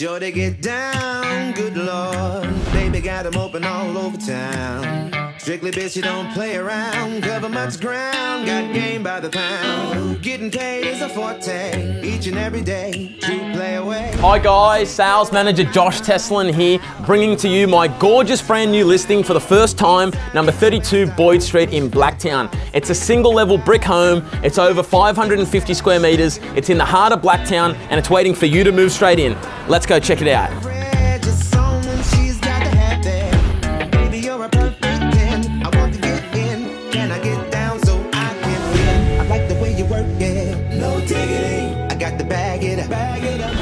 Sure to get down, good lord. Baby got got 'em open all over town. Strictly bitch, you don't play around. Cover much ground, got game by the pound. Getting paid is a forte, each and every day. True play away. Hi guys, sales manager Josh Teslin here, bringing to you my gorgeous brand new listing for the first time, number 32 Boyd Street in Blacktown. It's a single level brick home, it's over 550 square meters, it's in the heart of Blacktown, and it's waiting for you to move straight in. Let's go check it out.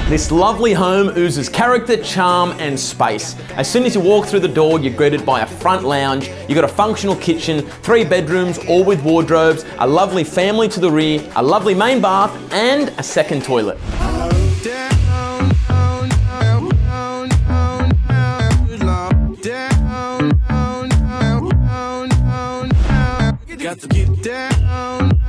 This lovely home oozes character, charm, and space. As soon as you walk through the door, you're greeted by a front lounge. You've got a functional kitchen, three bedrooms, all with wardrobes, a lovely family to the rear, a lovely main bath, and a second toilet. Got to get down,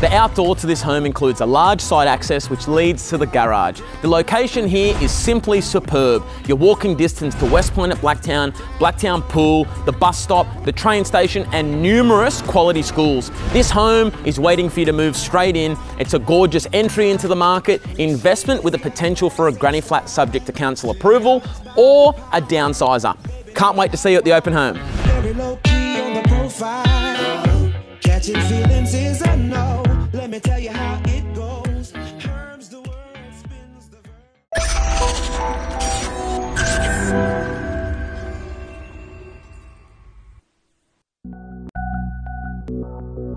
The outdoor to this home includes a large side access which leads to the garage. The location here is simply superb. Your walking distance to Westpoint at Blacktown, Blacktown Pool, the bus stop, the train station, and numerous quality schools. This home is waiting for you to move straight in. It's a gorgeous entry into the market, investment with the potential for a granny flat subject to council approval, or a downsizer. Can't wait to see you at the open home. Thank